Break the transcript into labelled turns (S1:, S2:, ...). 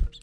S1: person.